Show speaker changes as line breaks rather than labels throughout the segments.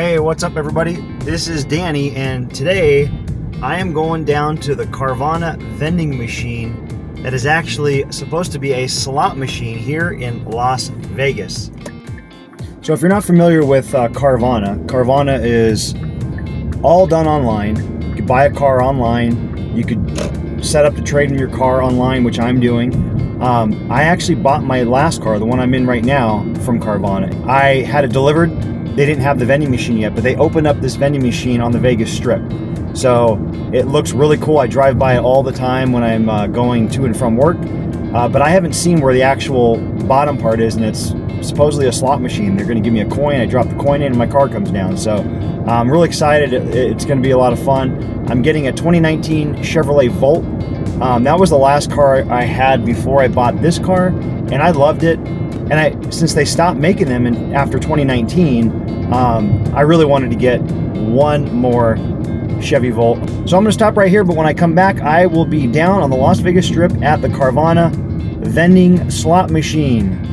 Hey, what's up, everybody? This is Danny, and today I am going down to the Carvana vending machine that is actually supposed to be a slot machine here in Las Vegas. So, if you're not familiar with uh, Carvana, Carvana is all done online. You could buy a car online, you could set up to trade in your car online, which I'm doing. Um, I actually bought my last car, the one I'm in right now, from Carvana. I had it delivered. They didn't have the vending machine yet, but they opened up this vending machine on the Vegas Strip. So it looks really cool. I drive by it all the time when I'm uh, going to and from work. Uh, but I haven't seen where the actual bottom part is, and it's supposedly a slot machine. They're going to give me a coin. I drop the coin in, and my car comes down. So I'm really excited. It's going to be a lot of fun. I'm getting a 2019 Chevrolet Volt. Um, that was the last car I had before I bought this car, and I loved it. And I, since they stopped making them in, after 2019, um, I really wanted to get one more Chevy Volt. So I'm going to stop right here, but when I come back, I will be down on the Las Vegas Strip at the Carvana vending slot machine.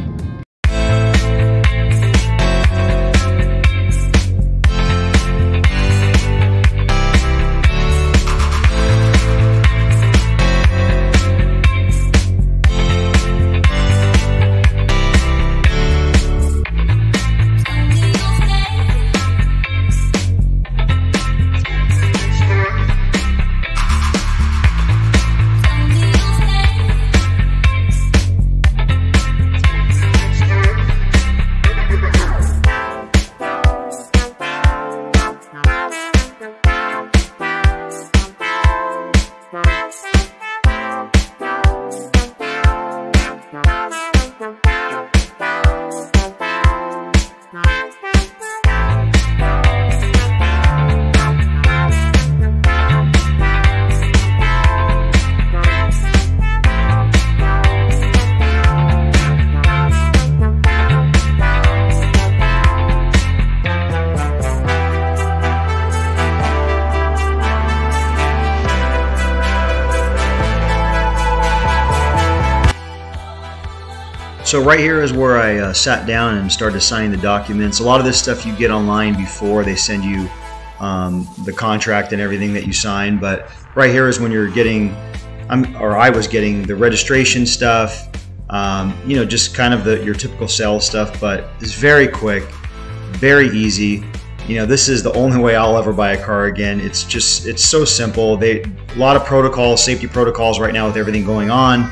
So right here is where I uh, sat down and started signing the documents. A lot of this stuff you get online before they send you um, the contract and everything that you sign. But right here is when you're getting, I'm, or I was getting the registration stuff. Um, you know, just kind of the your typical sales stuff. But it's very quick, very easy. You know, this is the only way I'll ever buy a car again. It's just, it's so simple. They, a lot of protocols, safety protocols right now with everything going on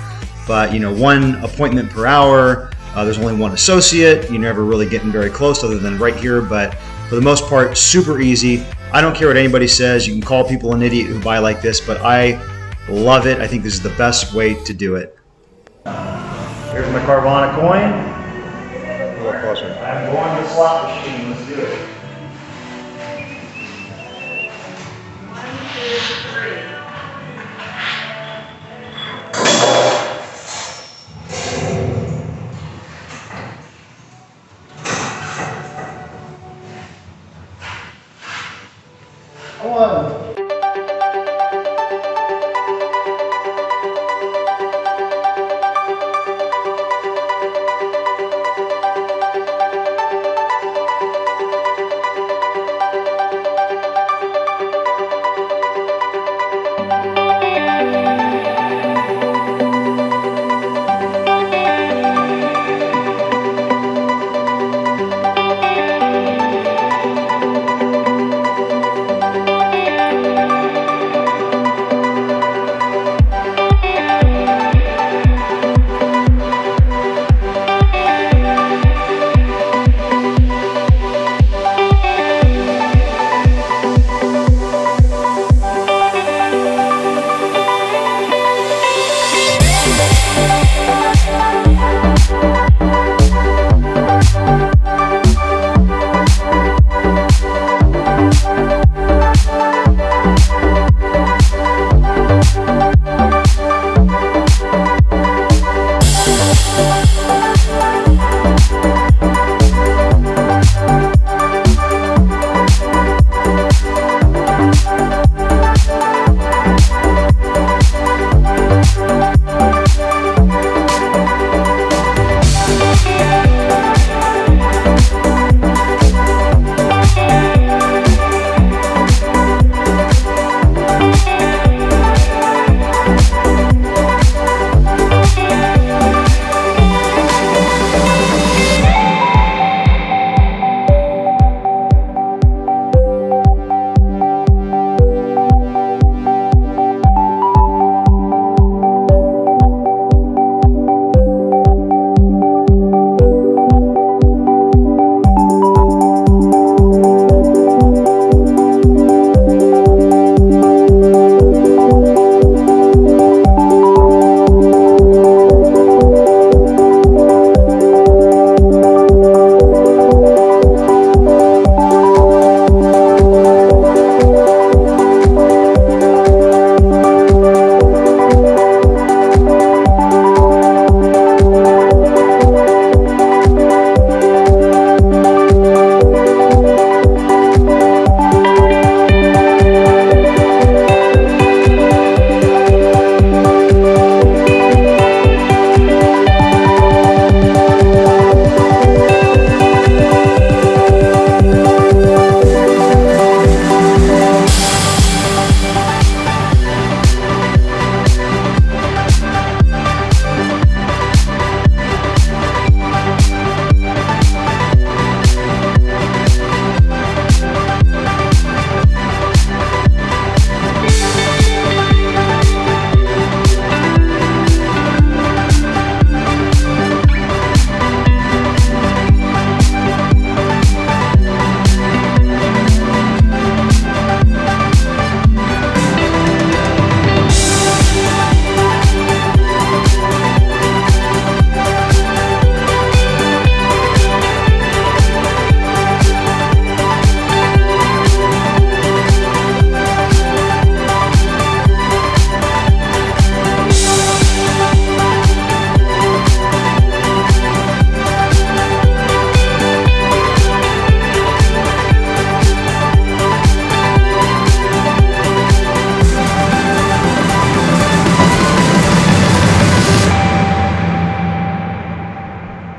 but you know one appointment per hour uh, there's only one associate. You're never really getting very close other than right here. But for the most part super easy. I don't care what anybody says. You can call people an idiot who buy like this but i love it. I think this is the best way to do it. Here's my carvana coin. A little closer i'm going to the slot machine. Let's do it um ano.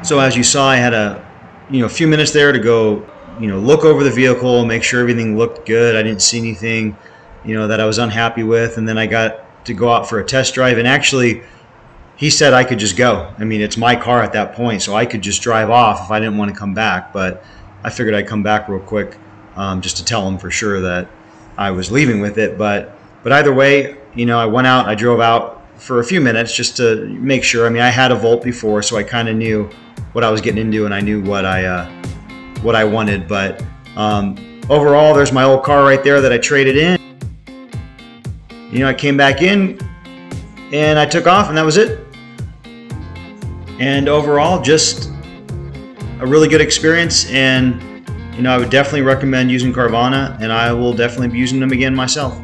So as you saw, I had a you know a few minutes there to go you know look over the vehicle, make sure everything looked good. I didn't see anything you know that I was unhappy with, and then I got to go out for a test drive. And actually, he said I could just go. I mean, it's my car at that point, so I could just drive off if I didn't want to come back. But I figured I'd come back real quick um, just to tell him for sure that I was leaving with it. But but either way, you know, I went out, I drove out for a few minutes just to make sure. I mean, I had a Volt before, so I kind of knew what I was getting into, and I knew what I uh, what I wanted. But um, overall, there's my old car right there that I traded in. You know, I came back in and I took off, and that was it. And overall, just a really good experience. And you know, I would definitely recommend using Carvana, and I will definitely be using them again myself.